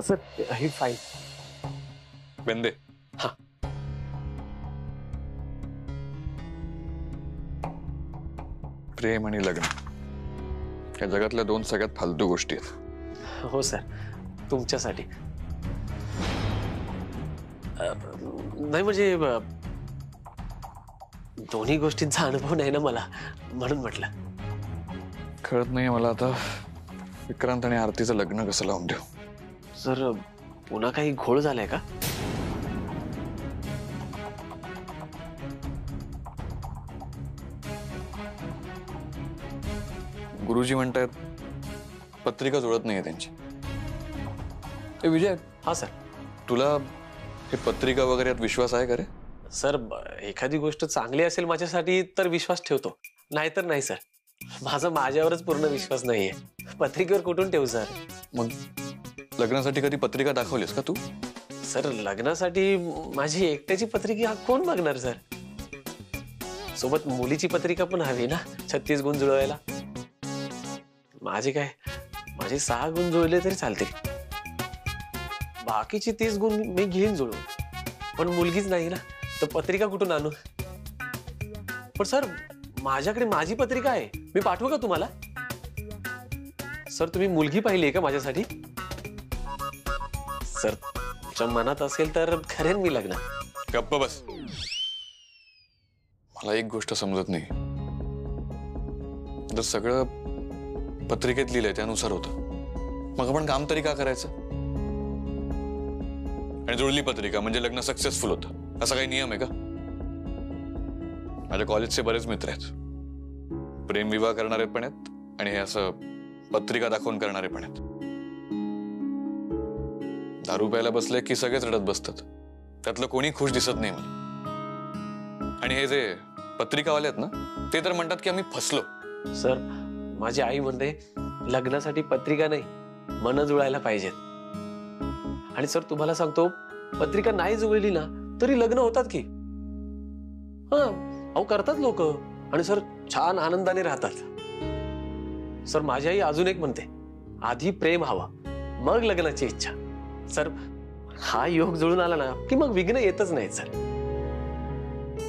Sir ही file बेंदे। हा. प्रेम आणि लग्न। या जगातल्या दोन सगळ्यात फालतू गोष्टी आहेत. हो सर. तुमच्यासाठी. नाही म्हणजे दोन्ही गोष्टींचा अनुभव नाही ना मला म्हणून म्हटलं. कळत नाही मला आता विक्रांत आणि आरतीचं लग्न कसं लावून देऊ. सर पुन्हा काही घोळ झालाय का? गुरुजी म्हणतायत पत्रिका जुळत नाहीये त्यांची. ए विजय. हा सर. तुला हे पत्रिका वगैरे यात विश्वास आहे का रे? सर ब- एखादी गोष्ट चांगली असेल माझ्यासाठी तर विश्वास ठेवतो. नाहीतर नाही सर. माझा माझ्यावरच पूर्ण विश्वास नाहीये. पत्रिकेवर कुठून ठेवू सर? मग? लग्नासाठी कधी पत्रिका दाखवलीस का तू? सर लग्नासाठी माझी एकट्याची पत्रिका कोण बघणार सर? सोबत मुलीची पत्रिका पण हवी ना छत्तीस गुण जुळवायला? माझे काय? माझे सहा गुण जुळले तरी चालतील. बाकीचे तीस गुण मी घेईन जुळवून पण मुलगीच नाही ना तर पत्रिका कुठून आणू? पण सर माझ्याकडे माझी पत्रिका आहे. मी पाठवू का तुम्हाला? सर तुम्ही मुलगी पाहिली आहे का माझ्यासाठी? सर। तुमच्या मनात असेल तर करेन मी लग्न। गप्प बस। मला एक गोष्ट समजत नाही। जर सगळं पत्रिकेत लिहिलंय त्यानुसार होतं। मग आपण काम तरी का करायचं? आणि पत्रिका लग्न सक्सेसफुल होतं। असा काही नियम आहे का? माझ्या कॉलेजचे बरेच मित्र आहेत। प्रेम विवाह पण आहेत हे पत्रिका दाखवून करणारे पण आहेत। दारू प्यायला बसले की सगळेच रडत बसतात. त्यातलं कोणी खुश दिसत नाही मला आणि हे जे पत्रिकावाले आहेत ना ते तर म्हणतात की आम्ही फसलो. सर माझी आई म्हणते लग्नासाठी पत्रिका नाही मन जुळायला पाहिजेत. आणि सर तुम्हाला सांगतो पत्रिका नाही जुळली ना तरी लग्न होतात की. हा अहो करतात लोक. आणि सर छान आनंदाने राहतात. सर माझी आई अजून एक म्हणते आधी प्रेम हवा मग लग्नाची इच्छा. सर हा योग जुळून आला ना की मग विघ्न येतच नाहीत सर.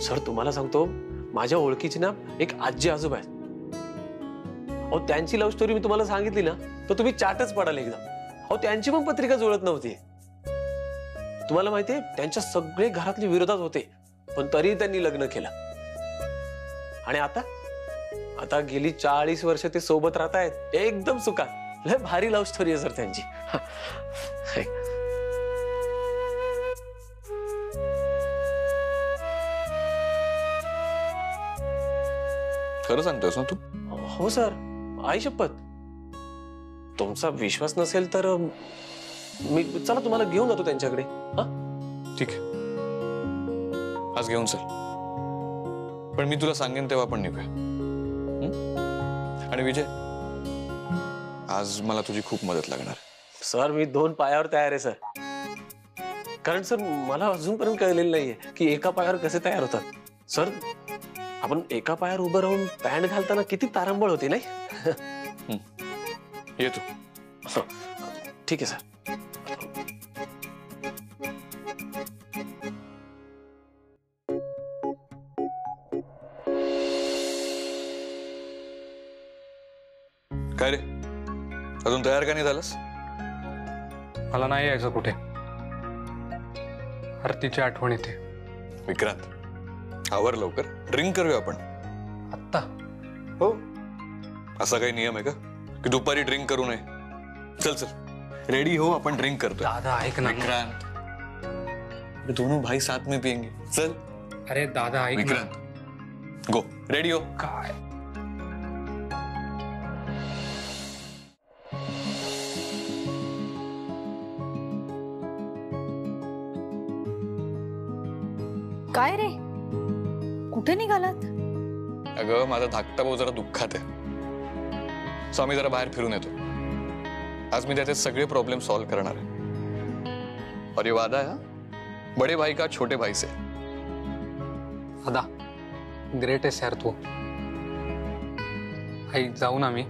सर तुम्हाला सांगतो माझ्या ओळखीची ना एक आजी आजोबा आहेत. अहो त्यांची लव्ह स्टोरी मी तुम्हाला सांगितली ना तर तुम्ही चाटच पडाल एकदम अहो त्यांची पण पत्रिका जुळत नव्हती. तुम्हाला माहितीये त्यांच्या सगळे घरातले विरोधात होते पण तरी त्यांनी लग्न केलं. आणि आता? आता गेली चाळीस वर्ष ते सोबत राहत आहेत एकदम सुखात. लय भारी लव्ह स्टोरी आहे सर त्यांची. खरं सांगतोस ना तू? हो सर. आई शपथ. तुमचा विश्वास नसेल तर मी चला तुम्हाला घेऊन जातो त्यांच्याकडे. हा? ठीक आहे. आज घेऊन चल. पण मी तुला सांगेन तेव्हा आपण निघूया. हं? आणि विजय आज मला तुझी खूप मदत लागणार. सर मी दोन पायावर तयार आहे सर. कारण सर मला अजूनपर्यंत कळलेलं नाहीये की एका पायावर कसे तयार होतात. सर आपण एका पायावर उभं राहून पॅन्ट घालताना किती तारांबळ होती नाही? ये तू हं. ठीक आहे सर. काय रे? अजून तयार का नाही झालास? मला नाही यायचं कुठे. आरतीची आठवण येते. विक्रांत. आवर लवकर. ड्रिंक करूया आपण. आत्ता? हो. असा काही नियम आहे का? की दुपारी ड्रिंक करू नये. चल चल. रेडी हो आपण ड्रिंक करतोय. दादा ऐक ना. विक्रांत. दोनों भाई साथ में पियेंगे. चल. अरे दादा ऐक विक्रांत. गो रेडी हो? काय? काय रे? कुठे निघालात? अगं माझा धाकटा भाऊ जरा दुःखात आहे. सो आम्ही जरा बाहेर फिरून येतो. आज मी त्याचे सगळे प्रॉब्लेम सॉल्व्ह करणार आहे. और ये वादा है हाँ? बड़े भाई का छोटे भाई से? दादा ग्रेट आहेस यार तू. आई जाऊ ना मी.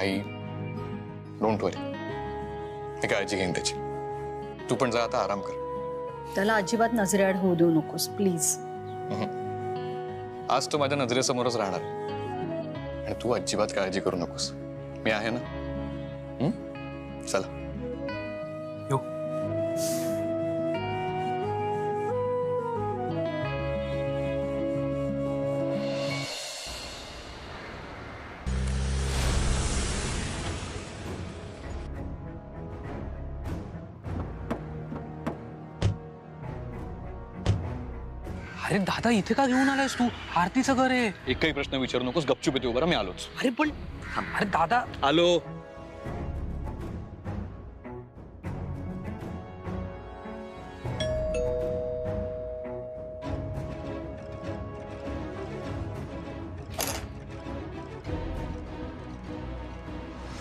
आई डोंट वरी मी काळजी घेईन त्याची. तू पण जा आता आराम कर. त्याला अजिबात नजरेआड होऊ देऊ नकोस प्लीज आज तो माझ्या नजरेसमोरच राहणार. आणि तू अजिबात काळजी करू नकोस. मी आहे ना? चला. दादा इथे का घेऊन आलायस तू? आरतीचं घर आहे. एकही प्रश्न विचारू नकोस गपचूप येते उभा मी आलोच. अरे पण अरे दादा. आलो.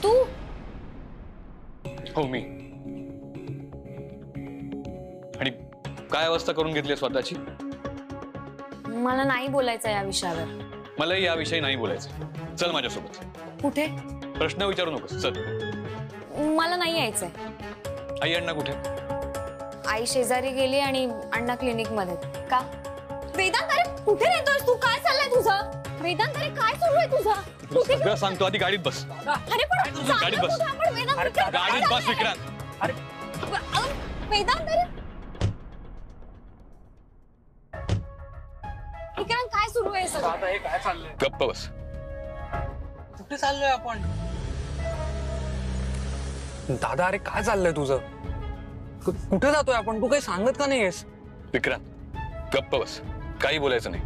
तू? हो मी. आणि काय अवस्था करून घेतली स्वतःची? मला नाही बोलायचं या विषयावर. मला याविषयी नाही बोलायचं. चल माझ्यासोबत. कुठे? प्रश्न विचारू नकोस. चल. मला नाही यायचंय. आई अण्णा कुठे? आई शेजारी गेली आणि अण्णा क्लिनिकमध्ये का? वेदांत अरे कुठे नेतोयस तू? काय चाललंय तुझं? वेदांत अरे काय सुरू आहे तुझं? कुठे सगळं सांगतो. आधी गाडीत बस. अरे पण तुझं? गाडीत बस. कुठं आपण वेदांत अरे कुठे- काय गाडीत बस चाललंय? विक्रांत. अरे, वेदांत अरे दादा हे काय चाललंय? गप्प बस. कुठे चाललोय आपण? दादा अरे काय चाललंय तुझं? कु- कुठे जातोय आपण? तू काही सांगत का नाहीयेस? विक्रांत गप्प बस. काही बोलायचं नाही.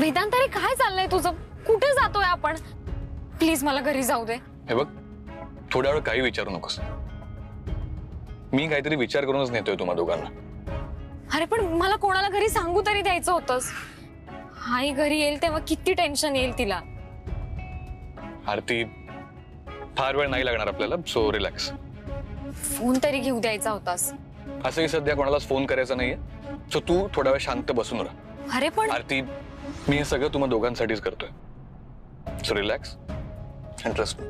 वेदांत अरे काय चाललंय तुझं? कुठे जातोय आपण? प्लीज मला घरी जाऊ दे. हे बघ थोड्या वेळ काही विचारू नकोस. मी काहीतरी विचार करूनच नेतोय तुम्हा दोघांना. अरे पण मला कोणाला घरी सांगू तरी द्यायचं होतंस. आई घरी येईल तेव्हा किती टेन्शन येईल तिला? आरती फार वेळ नाही लागणार आपल्याला सो रिलॅक्स फोन तरी घेऊ द्यायचा होतास. असंही सध्या कोणालाच फोन करायचा नाहीये. सो तू थोडा वेळ शांत बसून राहा. अरे पण आरती मी हे सगळं तुम्हा दोघांसाठीच करतोय. So relax and trust me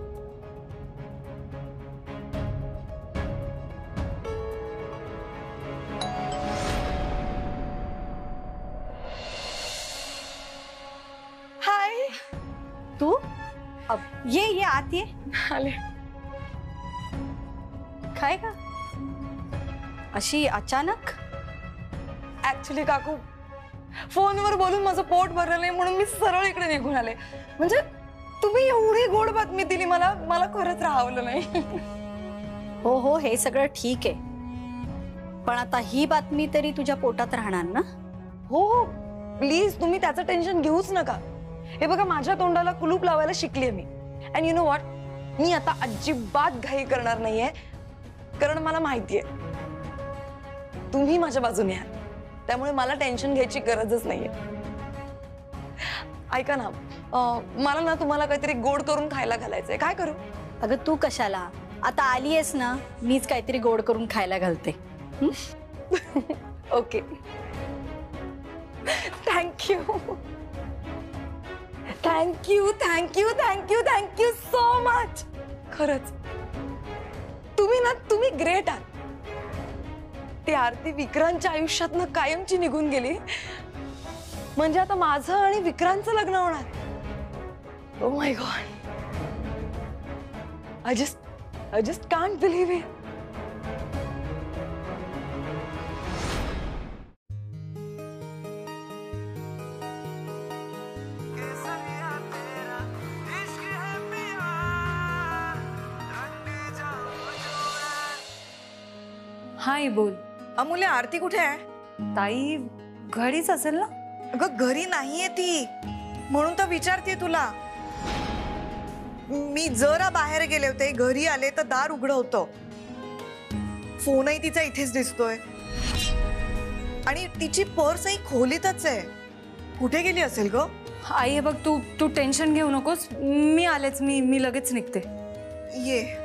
आत ये आले. का? अशी अचानक? ऍक्च्युली काकू फोनवर बोलून माझं पोट भरलं नाही म्हणून मी सरळ इकडे निघून आले. म्हणजे तुम्ही एवढी गोड बातमी दिली मला मला खरंच राहावलं नाही. हो हो हे सगळं ठीक आहे. पण आता ही बातमी तरी तुझ्या पोटात राहणार ना? हो हो. प्लीज तुम्ही त्याचं टेन्शन घेऊच नका. हे बघा माझ्या तोंडाला कुलूप लावायला शिकलीये मी. अँड यु नो वॉट मी आता अजिबात घाई करणार नाहीये. कारण मला माहितीये. तुम्ही माझ्या बाजूने आहात. त्यामुळे मला टेन्शन घ्यायची गरजच नाहीये. ऐका ना मला ना तुम्हाला काहीतरी गोड करून खायला घालायचंय. काय करू? अगं तू कशाला? आता आलीयस ना मीच काहीतरी गोड करून खायला घालते. Okay thank you thank you thank you thank you thank you so much खरंच. तुम्ही ना तुम्ही ग्रेट आहात. ती आरती विक्रांतच्या आयुष्यातनं कायमची निघून गेली. म्हणजे आता माझं आणि विक्रांतचं लग्न होणार. ओ my God I just I just can't believe it hi बोल. अमूल्य आरती कुठे आहे? ताई घरीच असेल ना? अगं घरी नाहीये ती. म्हणून तर विचारते तुला. मी जरा बाहेर गेले होते घरी आले तर दार उघड होतं फोनही तिचा इथेच दिसतोय. आणि तिची पर्सही खोलीतच आहे. कुठे गेली असेल ग? आई हे बघ तू तू टेन्शन घेऊ नकोस. मी आलेच मी मी लगेच निघते. ये.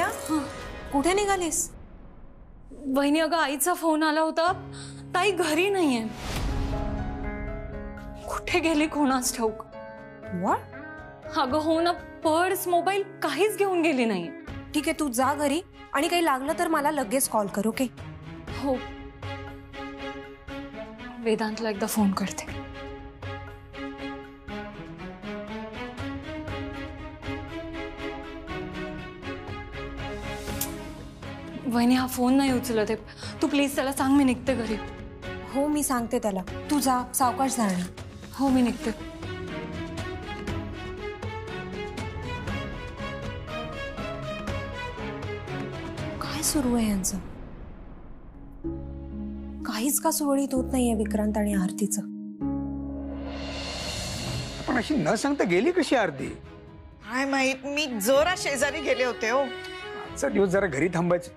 मुल्या कुठे निघालीस? वहिनी अगं आईचा फोन आला होता. ताई घरी नाहीये. कुठे गेली कोणाच ठाऊक? अगं हो ना पर्स मोबाईल काहीच घेऊन गेली नाही. ठीक आहे तू जा घरी. आणि काही लागलं तर मला लगेच कॉल कर ओके? हो. वेदांतला एकदा फोन करते. वहिनी हा फोन नाही उचलत आहे. तू प्लीज त्याला सांग मी निघते घरी. हो मी सांगते त्याला. तू जा सावकाश जाणार हो मी निघते. काय सुरू आहे यांचं? काहीच का सुरळीत होत नाहीये विक्रांत आणि आरतीचं? पण अशी न सांगता गेली कशी आरती? काय माहीत मी जरा शेजारी गेले होते हो. आजचा दिवस जरा घरी थांबायचं.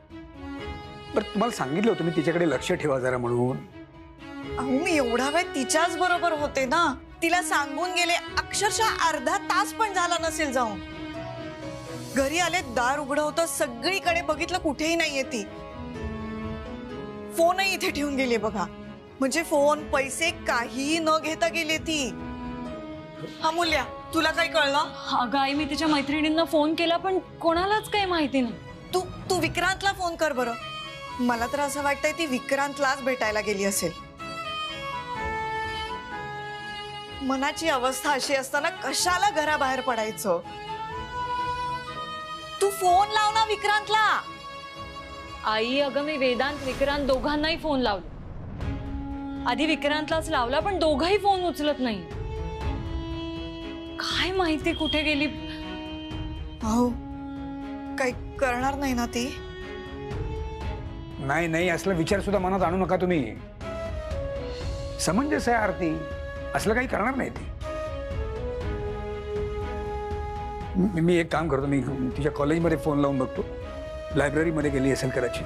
बरं तुम्हाला सांगितलं होतं मी तिच्याकडे लक्ष ठेवा जरा म्हणून. अहो मी एवढा वेळ तिच्याच बरोबर होते ना? तिला सांगून गेले अक्षरशः अर्धा तास पण झाला नसेल जाऊन. घरी आले दार उघडं होतं सगळीकडे बघितलं कुठेही नाहीये ती. फोनही इथे ठेवून गेली बघा. म्हणजे फोन पैसे काहीही न घेता गेले ती. अमूल्या तुला काही कळलं? अगं आई मी तिच्या मैत्रिणींना फोन केला पण कोणालाच काही माहिती नाही. तू तू विक्रांतला फोन कर बरं. मला तर असं वाटतंय ती विक्रांतलाच भेटायला गेली असेल. मनाची अवस्था अशी असताना कशाला घराबाहेर पडायचं? तू फोन लाव ना विक्रांतला. आई अगं मी वेदांत विक्रांत दोघांनाही फोन लावला. आधी विक्रांतलाच लावला पण दोघाही फोन उचलत नाही. काय माहिती कुठे गेली? हो काही करणार नाही ना ती. नाही नाही असला विचार सुद्धा मनात आणू नका तुम्ही. समंजस आहे आरती. असलं काही करणार नाही ती. मी एक काम करतो मी तिच्या कॉलेजमध्ये फोन लावून बघतो. लायब्ररीमध्ये गेली असेल कदाचित.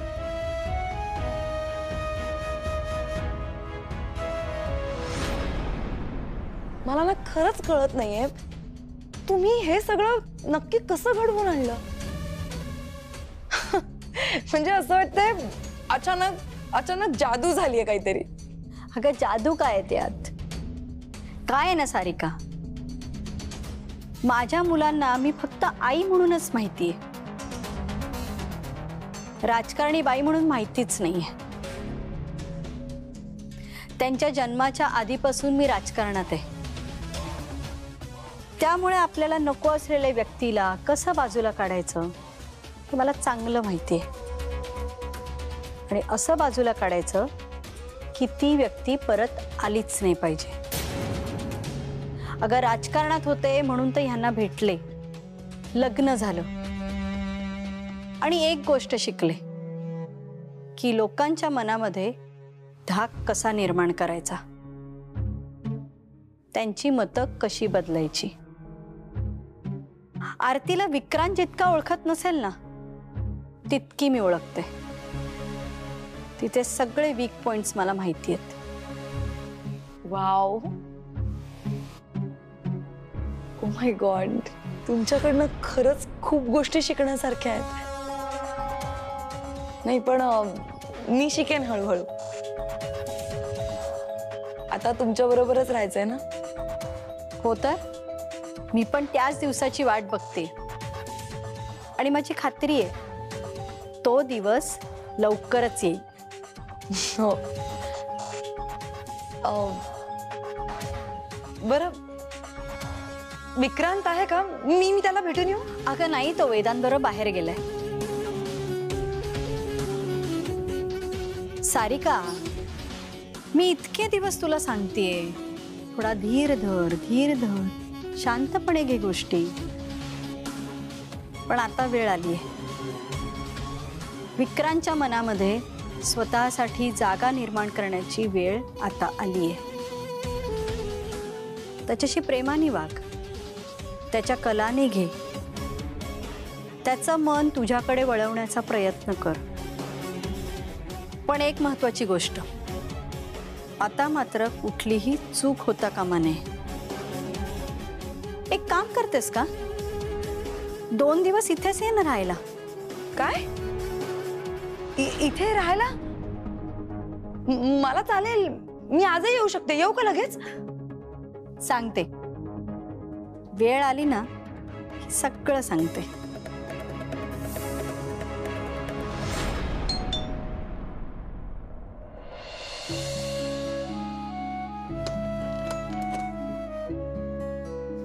मला ना खरंच कळत नाहीये. तुम्ही हे सगळं नक्की कसं घडवून आणलं? म्हणजे असं वाटतंय अचानक अचानक जादू झालीये काहीतरी. अगं जादू काय आहे त्यात? काय आहे ना सारिका? माझ्या मुलांना मी फक्त आई म्हणूनच माहितीये. राजकारणी बाई म्हणून माहितीच नाहीये. त्यांच्या जन्माच्या आधीपासून मी राजकारणात आहे. त्यामुळे आपल्याला नको असलेल्या व्यक्तीला कसं बाजूला काढायचं हे मला चांगलं माहिती आहे आणि असं बाजूला काढायचं की ती व्यक्ती परत आलीच नाही पाहिजे. अगं राजकारणात होते म्हणून तर ह्यांना भेटले. लग्न झालं. आणि एक गोष्ट शिकले. की लोकांच्या मनामध्ये धाक कसा निर्माण करायचा? त्यांची मतं कशी बदलायची? आरतीला विक्रांत जितका ओळखत नसेल ना तितकी मी ओळखते. तिचे सगळे वीक पॉइंट्स मला माहिती आहेत. वाव ओ माय गॉड तुमच्याकडनं खरंच खूप गोष्टी शिकण्यासारख्या आहेत. नाही पण मी शिकेन हळूहळू. आता तुमच्या बरोबरच राहायचंय ना? हो तर? मी पण त्याच दिवसाची वाट बघते. आणि माझी खात्री आहे तो दिवस लवकरच येईल. हो. बरं. विक्रांत आहे का? मी मी त्याला भेटून येऊ? अगं नाही तो वेदांबरोबर बाहेर गेलाय. सारिका मी इतके दिवस तुला सांगतेय. थोडा धीर धर धीर धर. शांतपणे घे गोष्टी. पण आता वेळ आली आहे विक्रांतच्या मनामध्ये स्वतःसाठी जागा निर्माण करण्याची वेळ आता आली आहे. त्याच्याशी प्रेमाने वाग. त्याच्या कलाने घे. त्याचं मन तुझ्याकडे वळवण्याचा प्रयत्न कर. पण एक महत्वाची गोष्ट. आता मात्र कुठलीही चूक होता कामा नये. एक काम करतेस का? दोन दिवस इथेच ये ना राहायला. काय? इथे राहायला? मला चालेल. मी आजही येऊ शकते. येऊ का लगेच? सांगते. वेळ आली ना की सगळं सांगते.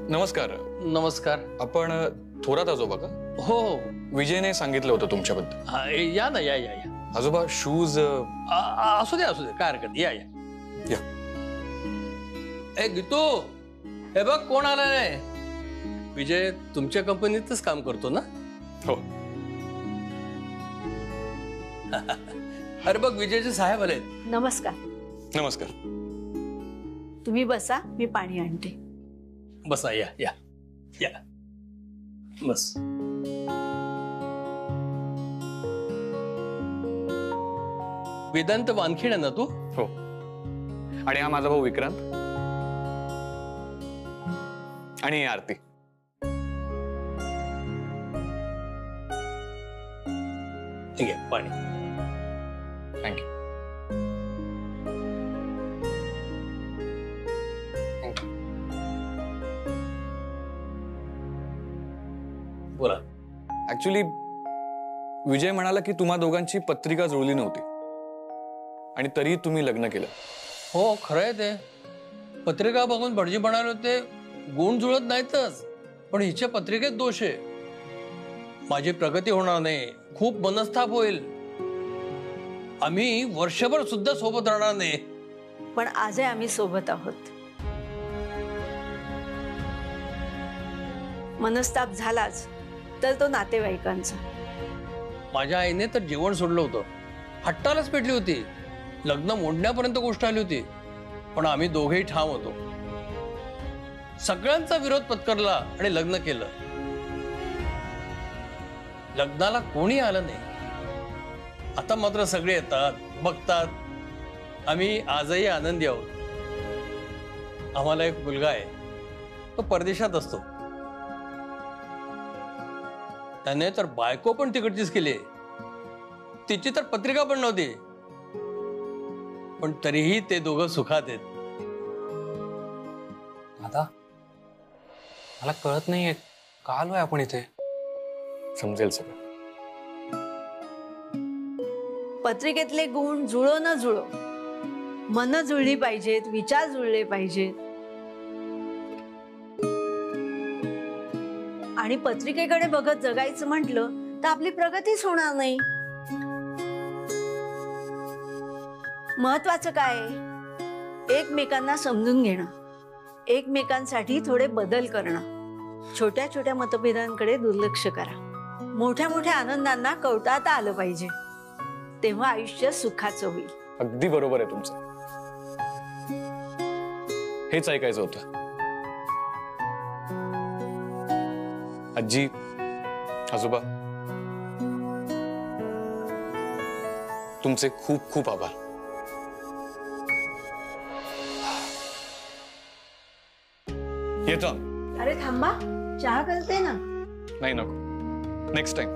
नमस्कार. नमस्कार. आपण थोरात आजोबा का? हो. विजयने सांगितलं होतं तुमच्याबद्दल. हा, या ना या या या. आजोबा शूज आ- असू दे असू दे. काय हरकत नाही. या या. या. ए गीतू हे बघ कोण आला नाही विजय तुमच्या कंपनीतच काम करतो ना? हो. अरे बघ विजयचे साहेब आले नमस्कार. नमस्कार. तुम्ही बसा मी पाणी आणते. बसा या या. या. बस. वेदांत वानखेड आहे ना तू? हो. आणि हा माझा भाऊ विक्रांत. आणि आरती. ठीक आहे पाणी. थँक्यू बोला. ऍक्च्युली विजय म्हणाला की तुम्हा दोघांची पत्रिका जुळली नव्हती. आणि तरी तुम्ही लग्न केलं. हो खरं आहे ते. पत्रिका बघून भटजी म्हणाले होते गुण जुळत नाहीतच पण हिच्या पत्रिकेत दोष आहे. माझी प्रगती होणार नाही खूप मनस्ताप होईल. आम्ही वर्षभर सुद्धा सोबत राहणार नाही. पण आजही आम्ही सोबत आहोत. मनस्ताप झालाच तर तो नातेवाईकांचा. माझ्या आईने तर जेवण सोडलं होतं. हट्टालाच पेटली होती. लग्न मोडण्यापर्यंत गोष्ट आली होती. पण आम्ही दोघेही ठाम होतो. सगळ्यांचा विरोध पत्करला आणि लग्न केलं. लग्नाला कोणी आलं नाही. आता मात्र सगळे येतात बघतात. आम्ही आजही आनंदी आहोत. आम्हाला एक मुलगा आहे. तो परदेशात असतो. त्याने तर बायको पण तिकडचीच केली. तिची तर पत्रिका पण नव्हती. पण तरीही ते दोघं सुखात आहेत. दादा मला कळत नाहीये का आलोय आपण इथे? समजेल सगळं. पत्रिकेतले गुण जुळो न जुळो मन जुळली पाहिजेत विचार जुळले पाहिजेत. आणि पत्रिकेकडे बघत जगायचं म्हटलं तर आपली प्रगतीच होणार नाही. महत्वाचं काय एकमेकांना समजून घेणं. एकमेकांसाठी थोडे बदल करणं. छोट्या छोट्या मतभेदांकडे दुर्लक्ष करा. मोठ्या मोठ्या आनंदांना कवटाळता आलं पाहिजे. तेव्हा आयुष्य सुखाचं होईल. अगदी बरोबर आहे तुमचं. हेच ऐकायचं होतं. आजी आजोबा. तुमचे खूप खूप आभार. येतो. अरे थांबा चहा करते ना. नाही नको. नेक्स्ट टाइम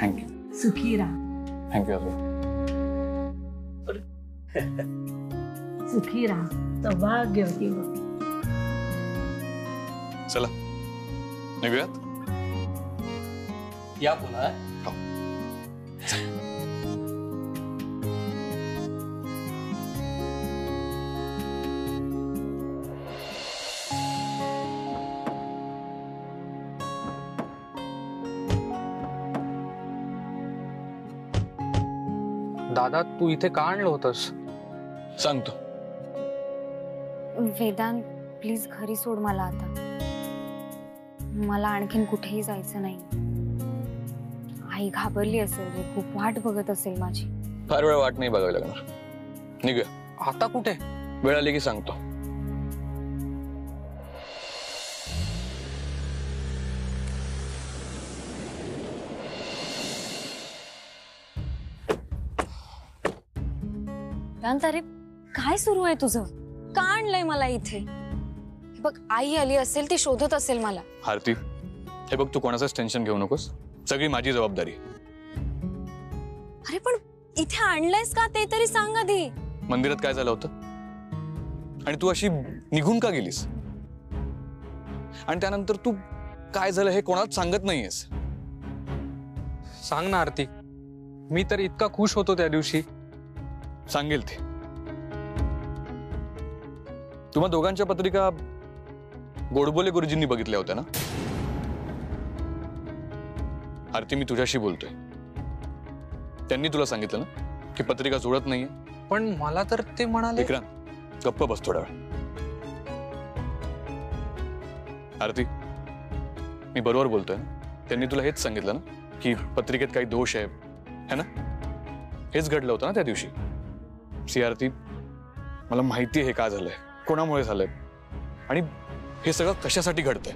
थँक्यू सुखी राहा. थँक्यू आजोबा सुखी राहा. सौभाग्यवती हो चला. निघूयात या पुन्हा दादा तू इथे का आणलं होतस? सांगतो. वेदांत प्लीज़ घरी सोड मला आता. मला आणखीन कुठेही जायचं नाही. आई घाबरली असेल रे खूप वाट बघत असेल माझी. फार वेळ वाट नाही बघावी लागणार. निघ. आता कुठे? वेळ आली की सांगतो. वेदांत अरे काय सुरू आहे तुझं? का आणलंय मला इथे? हे बघ आई आली असेल ती शोधत असेल मला. आरती हे बघ तू कोणाचंच टेन्शन घेऊ नकोस. सगळी माझी जबाबदारी आहे. अरे पण इथे आणलंयस का ते? तरी सांग आधी. मंदिरात काय झालं होतं? आणि तू अशी निघून का गेलीस? आणि त्यानंतर तू काय झालं हे कोणाला सांगत नाहीयेस? सांग ना आरती मी तर इतका खुश होतो त्या दिवशी. सांगेल ते. तुम्हा दोघांच्या पत्रिका गोडबोले गुरुजींनी बघितल्या होत्या ना? आरती मी तुझ्याशी बोलतोय. त्यांनी तुला सांगितलं ना की पत्रिका जुळत नाहीये? पण मला तर ते म्हणाले विक्रांत गप्प बस थोडा वेळ. आरती मी बरोबर बोलतोय ना? त्यांनी तुला हेच सांगितलं ना की पत्रिकेत काही दोष आहे है ना? हेच घडलं होतं ना त्या दिवशी. सी आरती मला माहिती आहे हे का झालंय कोणामुळे झालंय आणि हे सगळं कशासाठी घडतंय?